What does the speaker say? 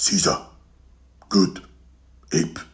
Caesar. Good. Ape.